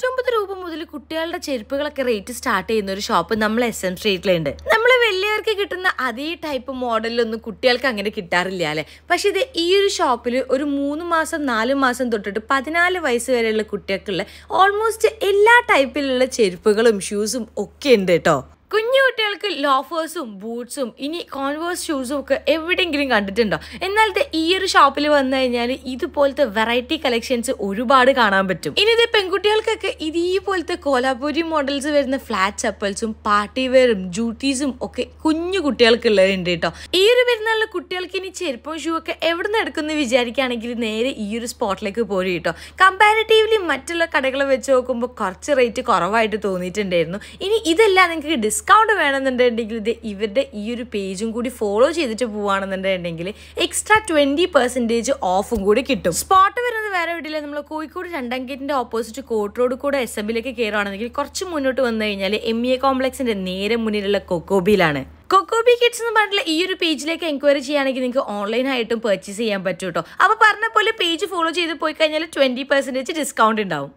തൊണ്ണൂറ്റൊമ്പത് രൂപ മുതൽ കുട്ടികളുടെ ചെരുപ്പുകളൊക്കെ റേറ്റ് സ്റ്റാർട്ട് ചെയ്യുന്ന ഒരു ഷോപ്പ് നമ്മൾ എസ് എം സ്ട്രീറ്റിലുണ്ട് നമ്മൾ വലിയവർക്ക് കിട്ടുന്ന അതേ ടൈപ്പ് മോഡലിലൊന്നും കുട്ടികൾക്ക് അങ്ങനെ കിട്ടാറില്ല അല്ലേ? പക്ഷേ ഇത് ഈ ഒരു ഷോപ്പിൽ ഒരു മൂന്ന് മാസം നാല് മാസം തൊട്ടിട്ട് പതിനാല് വയസ്സ് വരെയുള്ള കുട്ടികൾക്കുള്ള ഓൾമോസ്റ്റ് എല്ലാ ടൈപ്പിലുള്ള ചെരുപ്പുകളും ഷൂസും ഒക്കെ ഉണ്ട് കേട്ടോ കുഞ്ഞു കുട്ടികൾക്ക് ലോഫേഴ്സും ബൂട്ട്സും ഇനി കോൺവേഴ്സ് ഷൂസും ഒക്കെ എവിടെയെങ്കിലും കണ്ടിട്ടുണ്ടോ? എന്നാലത്തെ ഈ ഒരു ഷോപ്പിൽ വന്നു കഴിഞ്ഞാൽ ഇതുപോലത്തെ വെറൈറ്റി കളക്ഷൻസ് ഒരുപാട് കാണാൻ പറ്റും. ഇനി ഇത് പെൺകുട്ടികൾക്കൊക്കെ കോലാപൂരി മോഡൽസ് വരുന്ന ഫ്ലാറ്റ് ചപ്പൽസും പാർട്ടി വെയറും ജൂട്ടീസും ഒക്കെ കുഞ്ഞു കുട്ടികൾക്കുള്ളതുണ്ട് കേട്ടോ. ഈ ഒരു പെരുന്നാളിൽ കുട്ടികൾക്ക് ഇനി ചെരുപ്പും ഷൂ ഒക്കെ എവിടെ നിന്ന് എടുക്കുന്നു വിചാരിക്കുകയാണെങ്കിൽ നേരെ ഈ ഒരു സ്പോട്ടിലേക്ക് പോരും കേട്ടോ. കമ്പാരിറ്റീവ്ലി മറ്റുള്ള കടകളെ വെച്ച് നോക്കുമ്പോൾ കുറച്ച് റേറ്റ് കുറവായിട്ട് തോന്നിയിട്ടുണ്ടായിരുന്നു. ഇനി ഇതെല്ലാം നിങ്ങൾക്ക് ഡിസ്കൗണ്ട് വേണമെന്നുണ്ടെങ്കിൽ ഇത് ഇവരുടെ ഈ ഒരു പേജും കൂടി ഫോളോ ചെയ്തിട്ട് പോവുകയാണെന്നുണ്ടെങ്കിൽ എക്സ്ട്രാ ട്വന്റി പെർസെന്റേജ് ഓഫും കൂടി കിട്ടും. സ്പോട്ട് വരുന്നത് വേറെ എവിടെയില്ല. നമ്മൾ കോഴിക്കോട് രണ്ടാം ഗേറ്റിന്റെ ഓപ്പോസിറ്റ് കോട്ട് റോഡ് കൂടെ എസ് എമ്മിലേക്ക് കയറുകയാണെങ്കിൽ കുറച്ച് മുന്നോട്ട് വന്നു കഴിഞ്ഞാൽ എം എ കോംപ്ലക്സിന്റെ നേരെ മുന്നിലുള്ള കൊക്കോബിയിലാണ്. കൊക്കോബി കിഡ്സ് എന്ന് പറഞ്ഞിട്ടുള്ള ഈ ഒരു പേജിലേക്ക് എൻക്വയറി ചെയ്യുകയാണെങ്കിൽ നിങ്ങൾക്ക് ഓൺലൈനായിട്ടും പർച്ചേസ് ചെയ്യാൻ പറ്റും കേട്ടോ അപ്പോൾ പറഞ്ഞ പോലെ പേജ് ഫോളോ ചെയ്ത് പോയി കഴിഞ്ഞാൽ ട്വന്റി പെർസെന്റേജ് ഡിസ്കൗണ്ട് ഉണ്ടാവും.